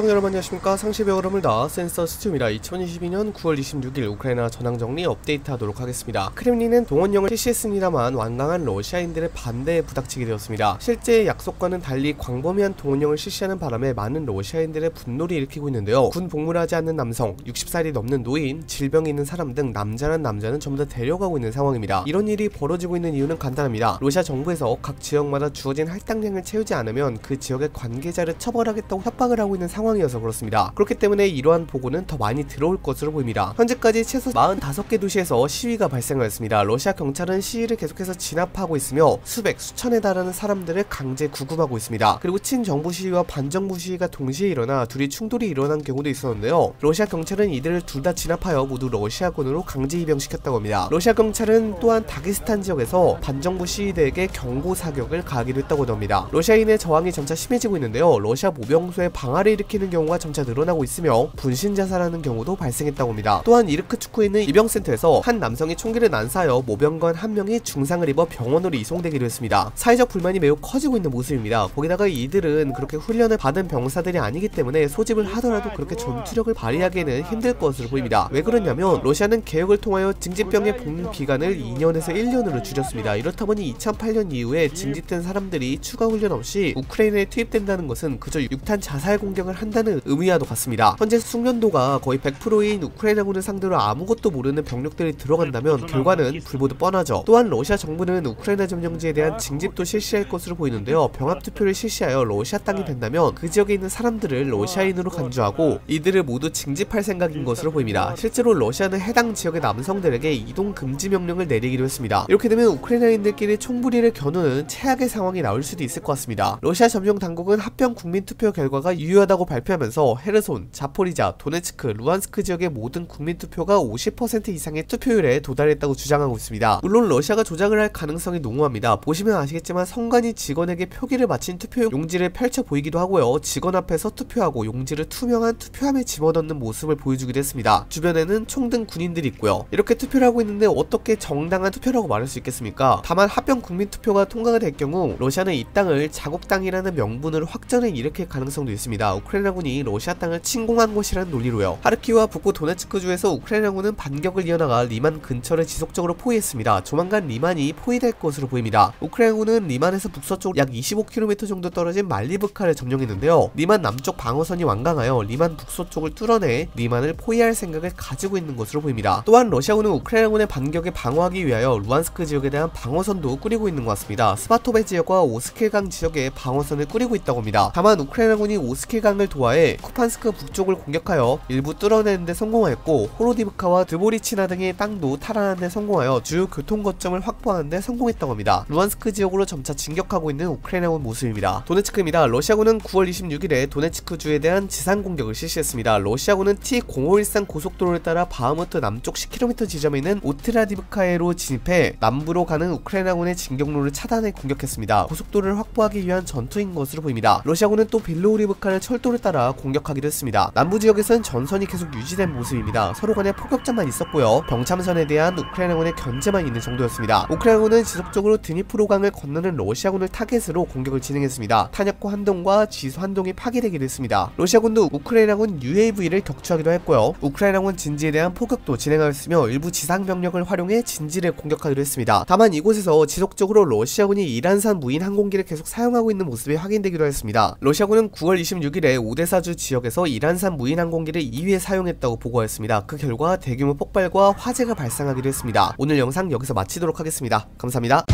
시청자 여러분 안녕하십니까? 상시배 여러분을 다 센서 스튜입니다 2022년 9월 26일 우크라이나 전황정리 업데이트 하도록 하겠습니다. 크렘린은 동원령을 실시했습니다만 완강한 러시아인들의 반대에 부닥치게 되었습니다. 실제 약속과는 달리 광범위한 동원령을 실시하는 바람에 많은 러시아인들의 분노를 일으키고 있는데요. 군 복무를 하지 않는 남성 60살이 넘는 노인 질병이 있는 사람 등 남자란 남자는 전부 다 데려가고 있는 상황입니다. 이런 일이 벌어지고 있는 이유는 간단합니다. 러시아 정부에서 각 지역마다 주어진 할당량을 채우지 않으면 그 지역의 관계자를 처벌하겠다고 협박을 하고 있는 상황 이어서 그렇습니다. 그렇기 때문에 이러한 보고는 더 많이 들어올 것으로 보입니다. 현재까지 최소 45개 도시에서 시위가 발생하였습니다. 러시아 경찰은 시위를 계속해서 진압하고 있으며 수백, 수천에 달하는 사람들을 강제 구금하고 있습니다. 그리고 친정부 시위와 반정부 시위가 동시에 일어나 둘이 충돌이 일어난 경우도 있었는데요. 러시아 경찰은 이들을 둘 다 진압하여 모두 러시아군으로 강제 입영시켰다고 합니다. 러시아 경찰은 또한 다기스탄 지역에서 반정부 시위대에게 경고 사격을 가하기도 했다고 합니다. 러시아인의 저항이 점차 심해지고 있는데요. 러시아 모병소의 방아를 일으키 는 경우가 점차 늘어나고 있으며 분신 자살하는 경우도 발생했다고 합니다. 또한 이르크 축구에 있는 입영센터에서 한 남성이 총기를 난사하여 모병관 한 명이 중상을 입어 병원으로 이송되기도 했습니다. 사회적 불만이 매우 커지고 있는 모습입니다. 거기다가 이들은 그렇게 훈련을 받은 병사들이 아니기 때문에 소집을 하더라도 그렇게 전투력을 발휘하기는 힘들 것으로 보입니다. 왜 그러냐면 러시아는 개혁을 통하여 징집병의 복무 기간을 2년에서 1년으로 줄였습니다. 이렇다 보니 2008년 이후에 징집된 사람들이 추가 훈련 없이 우크라이나에 투입된다는 것은 그저 육탄 자살 공격을 한다는 의미와도 같습니다. 현재 숙련도가 거의 100%인 우크라이나군을 상대로 아무것도 모르는 병력들이 들어간다면 결과는 불보듯 뻔하죠. 또한 러시아 정부는 우크라이나 점령지에 대한 징집도 실시할 것으로 보이는데요. 병합 투표를 실시하여 러시아 땅이 된다면 그 지역에 있는 사람들을 러시아인으로 간주하고 이들을 모두 징집할 생각인 것으로 보입니다. 실제로 러시아는 해당 지역의 남성들에게 이동 금지 명령을 내리기로 했습니다. 이렇게 되면 우크라이나인들끼리 총부리를 겨누는 최악의 상황이 나올 수도 있을 것 같습니다. 러시아 점령 당국은 합병 국민 투표 결과가 유효하다고 발표하면서 헤르손, 자포리자, 도네츠크, 루안스크 지역의 모든 국민 투표가 50% 이상의 투표율에 도달했다고 주장하고 있습니다. 물론 러시아가 조작을 할 가능성이 농후합니다. 보시면 아시겠지만 선관위 직원에게 표기를 마친 투표 용지를 펼쳐 보이기도 하고요. 직원 앞에서 투표하고 용지를 투명한 투표함에 집어넣는 모습을 보여주기도 했습니다. 주변에는 총 든 군인들이 있고요. 이렇게 투표를 하고 있는데 어떻게 정당한 투표라고 말할 수 있겠습니까? 다만 합병 국민 투표가 통과가 될 경우 러시아는 이 땅을 자국 땅이라는 명분으로 확전을 일으킬 가능성도 있습니다. 우크라이나 군이 러시아 땅을 침공한 것이라는 논리로요. 하르키우와 북부 도네츠크주에서 우크라이나군은 반격을 이어나가 리만 근처를 지속적으로 포위했습니다. 조만간 리만이 포위될 것으로 보입니다. 우크라이나군은 리만에서 북서쪽 약 25km 정도 떨어진 말리브카를 점령했는데요. 리만 남쪽 방어선이 완강하여 리만 북서쪽을 뚫어내 리만을 포위할 생각을 가지고 있는 것으로 보입니다. 또한 러시아군은 우크라이나군의 반격에 방어하기 위하여 루안스크 지역에 대한 방어선도 꾸리고 있는 것 같습니다. 스바토베 지역과 오스킬강 지역에 방어선을 꾸리고 있다고 합니다. 다만 우크라이나군이 오스킬강을 도하해 쿠판스크 북쪽을 공격하여 일부 뚫어내는데 성공하였고 호로디브카와 드보리치나 등의 땅도 탈환하는데 성공하여 주요 교통 거점을 확보하는데 성공했다고 합니다. 루안스크 지역으로 점차 진격하고 있는 우크라이나군 모습입니다. 도네츠크입니다. 러시아군은 9월 26일에 도네츠크주에 대한 지상 공격을 실시했습니다. 러시아군은 T0513 고속도로를 따라 바흐무트 남쪽 10km 지점에 있는 오트라디브카에로 진입해 남부로 가는 우크라이나군의 진격로를 차단해 공격했습니다. 고속도로를 확보하기 위한 전투인 것으로 보입니다. 러시아군은 또 빌로우리브카를 철도를 따라 공격하기도 했습니다. 남부 지역에서는 전선이 계속 유지된 모습입니다. 서로 간에 포격전만 있었고요. 병참선에 대한 우크라이나군의 견제만 있는 정도였습니다. 우크라이나군은 지속적으로 드니프로강을 건너는 러시아군을 타겟으로 공격을 진행했습니다. 탄약고 한 동과 지휘소 한 동이 파괴되기도 했습니다. 러시아군도 우크라이나군 UAV를 격추하기도 했고요. 우크라이나군 진지에 대한 포격도 진행하였으며 일부 지상 병력을 활용해 진지를 공격하기도 했습니다. 다만 이곳에서 지속적으로 러시아군이 이란산 무인 항공기를 계속 사용하고 있는 모습이 확인되기도 했습니다. 러시아군은 9월 26일에 오데사주 지역에서 이란산 무인 항공기를 2회 사용했다고 보고하였습니다. 그 결과 대규모 폭발과 화재가 발생하기도 했습니다. 오늘 영상 여기서 마치도록 하겠습니다. 감사합니다.